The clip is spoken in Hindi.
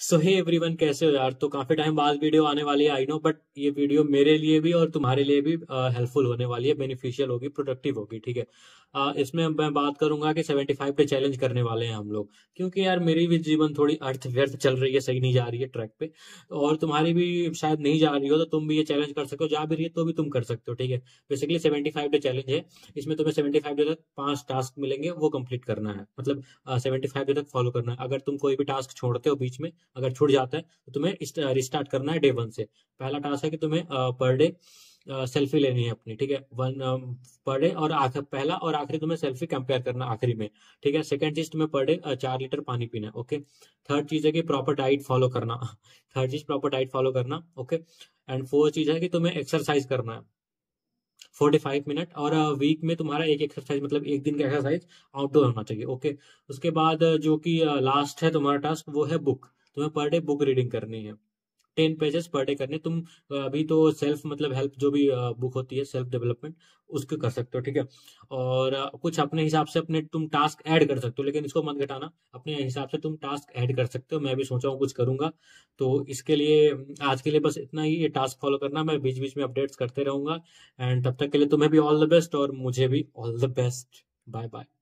सो हे एवरीवन कैसे हो यार? तो काफ़ी टाइम बाद वीडियो आने वाली है आई नो बट ये वीडियो मेरे लिए भी और तुम्हारे लिए भी हेल्पफुल uh, होने वाली है बेनिफिशियल होगी प्रोडक्टिव होगी ठीक है? Uh, इसमें मैं बात करूँगा कि 75 पे चैलेंज करने वाले हैं हम लोग। क्योंकि यार मेरी भी जीवन थोड़ी अर्थ व्यर्थ चल रही है सही नहीं जा रही है ट्रैक पे। और तुम्हारी भी शायद नहीं जा रही हो तो तुम भी ये चैलेंज कर सको जा भी रही है तो भी तुम कर सकते हो ठीक है? Basically seventy five day challenge है। इसमें तुम्हें सेवेंटी फाइव डे तक पाँच टास्क मिलेंगे वो कंप्लीट करना है। मतलब सेवेंटी फाइव डे तक फॉलो करना है। अगर तुम कोई भी टास्क छोड़ते हो बीच में अगर छूट जाता है तो तुम्हें रिस्टार्ट करना है डे वन से। पहला टास्क है कि तुम्हें पर डे सेल्फी लेनी है अपनी, ठीक है? वन पर डे और आखिर पहला और आखिरी तुम्हें सेल्फी कंपेयर करना आखिरी में, ठीक है? सेकंड चीज़ तुम्हें पर डे चार लीटर पानी पीना है ओके थर्ड चीज़ है कि प्रॉपर डाइट फॉलो करना। थर्ड चीज़ प्रॉपर डाइट फॉलो करना ओके एंड फोर्थ चीज़ है कि तुम्हें एक्सरसाइज करना है। फोर्टी फाइव मिनट और वीक में तुम्हारा एक एक्सरसाइज मतलब एक दिन का एक्सरसाइज आउटडोर होना चाहिए ओके उसके बाद, जो कि लास्ट है तुम्हारा टास्क वो है बुक तुम्हें पर डे बुक रीडिंग करनी है। टेन पेजेस पर डे करने तुम अभी तो सेल्फ मतलब हेल्प जो भी बुक होती है सेल्फ डेवलपमेंट उसको कर सकते हो, ठीक है? और कुछ अपने हिसाब से अपने तुम टास्क ऐड कर सकते हो, लेकिन इसको मत घटाना। अपने हिसाब से तुम टास्क ऐड कर सकते हो। मैं भी सोचा हूँ कुछ करूँगा। तो इसके लिए, आज के लिए बस इतना ही। ये टास्क फॉलो करना। मैं बीच बीच में अपडेट्स करते रहूँगा। एंड तब तक के लिए तुम्हें भी ऑल द बेस्ट और मुझे भी all the best bye bye